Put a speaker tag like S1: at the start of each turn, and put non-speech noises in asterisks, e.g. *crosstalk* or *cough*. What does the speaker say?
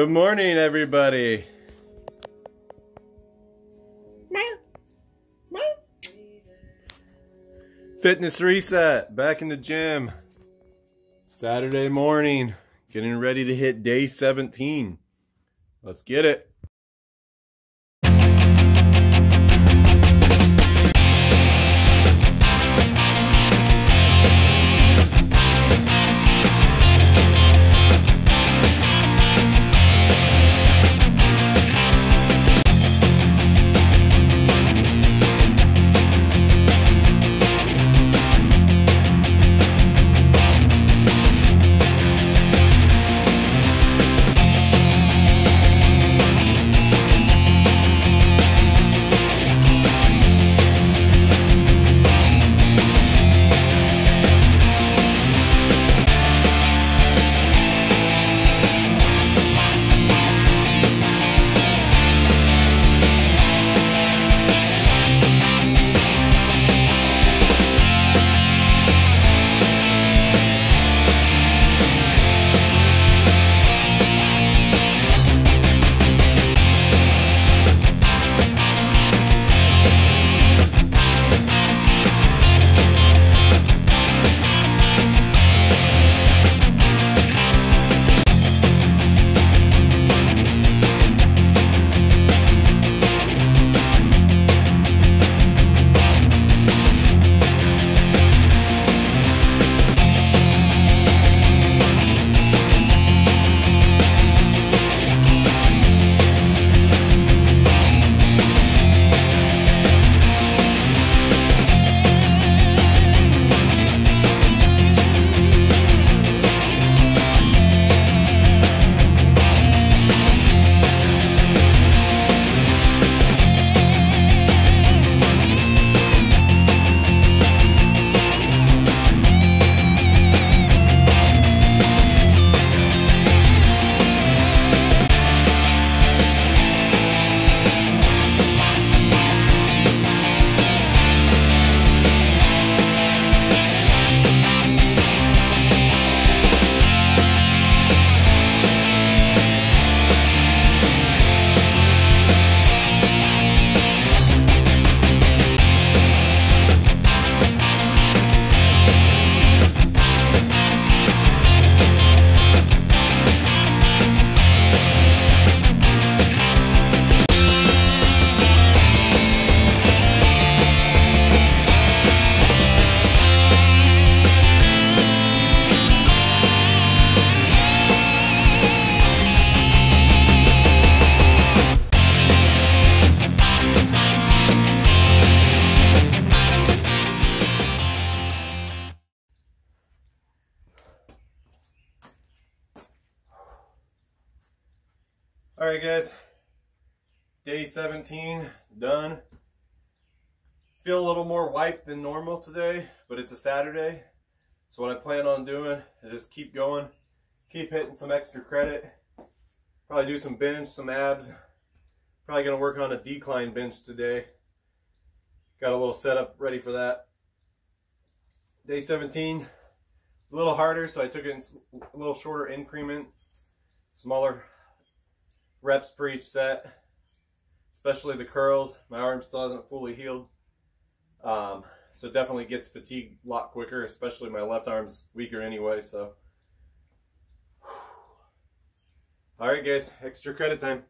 S1: Good morning, everybody. Fitness reset, back in the gym. Saturday morning, getting ready to hit day 17. Let's get it. All right, guys. Day 17 done. Feel a little more wiped than normal today, but it's a Saturday. So what I plan on doing is just keep going, keep hitting some extra credit, probably do some bench, some abs. Probably gonna work on a decline bench today. Got a little setup ready for that. Day 17 is a little harder, so I took it in a little shorter increment, smaller reps for each set, especially the curls. My arm still hasn't fully healed. Um, so definitely gets fatigued a lot quicker, especially my left arm's weaker anyway, so. *sighs* All right, guys, extra credit time.